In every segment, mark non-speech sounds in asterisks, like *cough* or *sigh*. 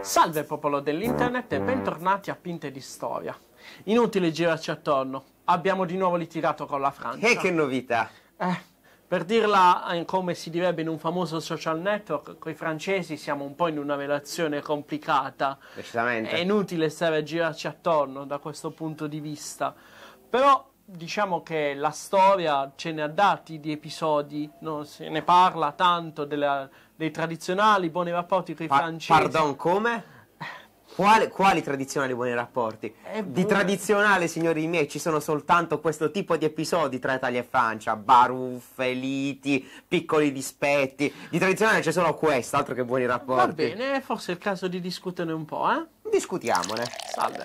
Salve popolo dell'internet e bentornati a Pinte di Storia. Inutile girarci attorno, abbiamo di nuovo litigato con la Francia. E che novità! Eh, per dirla eh, come si direbbe in un famoso social network, con i francesi siamo un po' in una relazione complicata. Decisamente. È inutile stare a girarci attorno da questo punto di vista. Però diciamo che la storia ce ne ha dati di episodi, no? se ne parla tanto della, dei tradizionali buoni rapporti con i Pa- francesi. pardon, come? Quali, quali tradizionali buoni rapporti? Eh, di boh. tradizionale, signori miei, ci sono soltanto questo tipo di episodi tra Italia e Francia: baruffe, liti, piccoli dispetti. Di tradizionale c'è solo questo, altro che buoni rapporti. Va bene, forse è il caso di discuterne un po', eh? Discutiamone. Salve.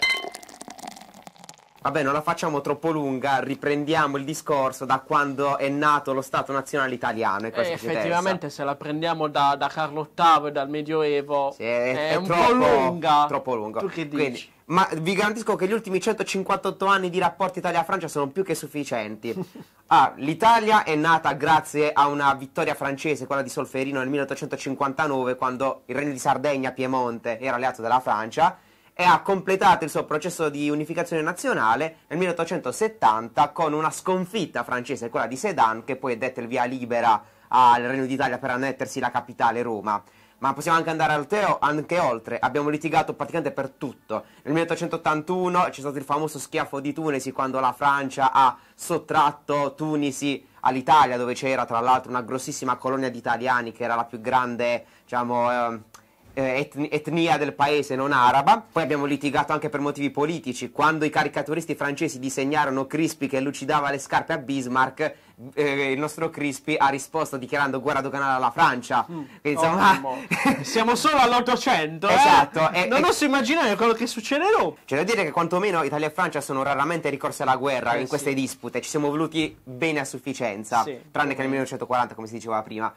Vabbè, non la facciamo troppo lunga, riprendiamo il discorso da quando è nato lo Stato nazionale italiano. E Eh, effettivamente, se la prendiamo da, da Carlo VIII e dal Medioevo, Sì, è, è, un troppo, po' lunga. Troppo lungo. Tu che dici? Quindi, ma vi garantisco che gli ultimi 158 anni di rapporti Italia-Francia sono più che sufficienti. *laughs* Ah, L'Italia è nata grazie a una vittoria francese, quella di Solferino nel 1859, quando il regno di Sardegna, Piemonte, era alleato della Francia, e ha completato il suo processo di unificazione nazionale nel 1870 con una sconfitta francese, quella di Sedan, che poi dette il via libera al Regno d'Italia per annettersi la capitale Roma. Ma possiamo anche andare teo- anche oltre. Abbiamo litigato praticamente per tutto. Nel 1881 c'è stato il famoso schiaffo di Tunisi quando la Francia ha sottratto Tunisi all'Italia, dove c'era tra l'altro una grossissima colonia di italiani che era la più grande, diciamo, eh, etnia del paese non araba. Poi abbiamo litigato anche per motivi politici. Quando i caricaturisti francesi disegnarono Crispi che lucidava le scarpe a Bismarck, eh, il nostro Crispi ha risposto dichiarando guerra doganale alla Francia. Quindi, insomma. *laughs* Siamo solo all'Ottocento, eh? Esatto, e- non oso immaginare quello che succede dopo. C'è da dire che quantomeno Italia e Francia sono raramente ricorse alla guerra Eh, in queste sì. dispute, ci siamo voluti bene a sufficienza, Sì, tranne che nel 1940 come si diceva prima.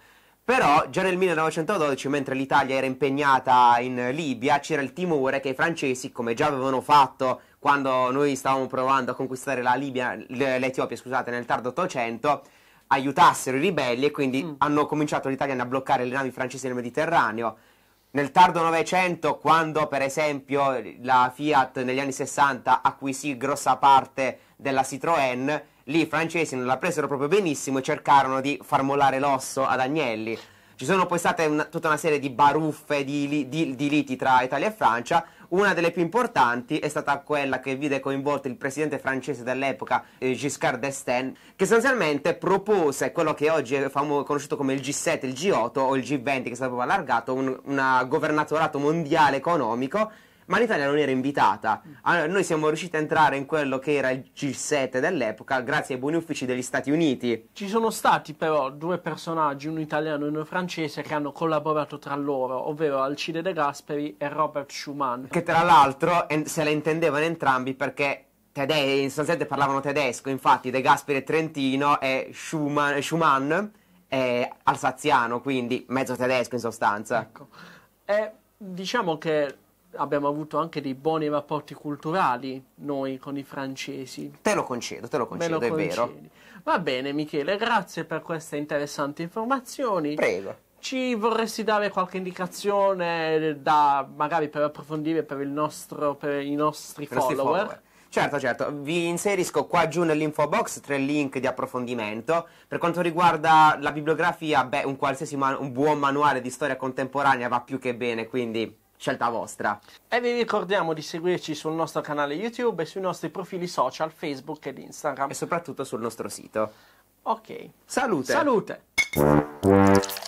Però già nel 1912, mentre l'Italia era impegnata in Libia, c'era il timore che i francesi, come già avevano fatto quando noi stavamo provando a conquistare la Libia, l'Etiopia, scusate, nel tardo Ottocento, aiutassero i ribelli e quindi Mm. hanno cominciato gli italiani a bloccare le navi francesi nel Mediterraneo. Nel tardo Novecento, quando per esempio la Fiat negli anni 60 acquisì grossa parte della Citroën, lì i francesi non la presero proprio benissimo e cercarono di far mollare l'osso ad Agnelli. Ci sono poi state una- tutta una serie di baruffe, di, di- di liti tra Italia e Francia. Una delle più importanti è stata quella che vide coinvolto il presidente francese dell'epoca, eh, Giscard d'Estaing, che sostanzialmente propose quello che oggi è famo- conosciuto come il G7, il G8 o il G20 che è stato proprio allargato, un governatorato mondiale economico, ma l'Italia non era invitata. Allora, noi siamo riusciti a entrare in quello che era il G7 dell'epoca grazie ai buoni uffici degli Stati Uniti. Ci sono stati però due personaggi, uno italiano e uno francese, che hanno collaborato tra loro, ovvero Alcide De Gasperi e Robert Schumann. che tra l'altro se la intendevano entrambi perché tede- sostanzialmente parlavano tedesco, infatti De Gasperi è trentino e Schumann, Schumann è alsaziano, quindi mezzo tedesco in sostanza. Ecco. E diciamo che abbiamo avuto anche dei buoni rapporti culturali noi con i francesi. Te lo concedo, te lo concedo, lo è vero. concedi. Va bene Michele, grazie per queste interessanti informazioni. Prego. Ci vorresti dare qualche indicazione da magari per approfondire per, il nostro, per i nostri Per i nostri follower? follower. Certo, certo, vi inserisco qua giù nell'info box tre link di approfondimento. Per quanto riguarda la bibliografia, beh, un qualsiasi un buon manuale di storia contemporanea va più che bene, quindi scelta vostra. E vi ricordiamo di seguirci sul nostro canale YouTube e sui nostri profili social Facebook ed Instagram. E soprattutto sul nostro sito. Ok. Salute! Salute!